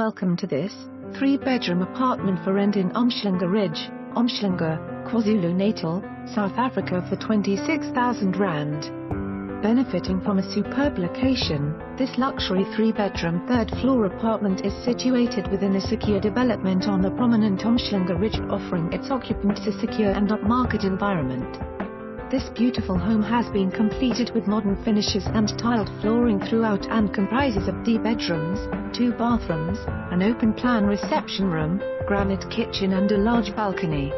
Welcome to this three-bedroom apartment for rent in Umhlanga Ridge, Umhlanga, KwaZulu-Natal, South Africa for 26,000 rand. Benefiting from a superb location, this luxury three-bedroom third-floor apartment is situated within a secure development on the prominent Umhlanga Ridge offering its occupants a secure and upmarket environment. This beautiful home has been completed with modern finishes and tiled flooring throughout and comprises of D bedrooms, two bathrooms, an open-plan reception room, granite kitchen and a large balcony.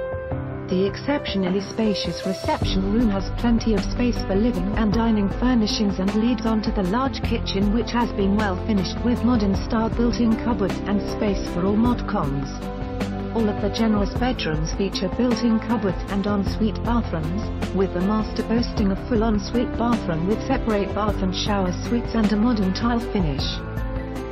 The exceptionally spacious reception room has plenty of space for living and dining furnishings and leads onto the large kitchen which has been well finished with modern style built-in cupboards and space for all mod cons. All of the generous bedrooms feature built-in cupboards and ensuite bathrooms, with the master boasting a full ensuite bathroom with separate bath and shower suites and a modern tile finish.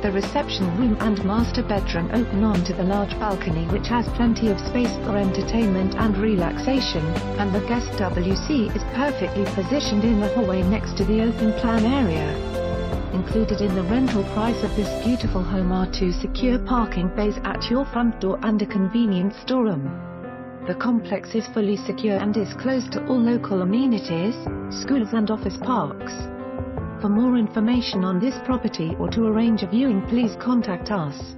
The reception room and master bedroom open onto the large balcony which has plenty of space for entertainment and relaxation, and the guest WC is perfectly positioned in the hallway next to the open plan area. Included in the rental price of this beautiful home are two secure parking bays at your front door and a convenient storeroom. The complex is fully secure and is close to all local amenities, schools and office parks. For more information on this property or to arrange a viewing please contact us.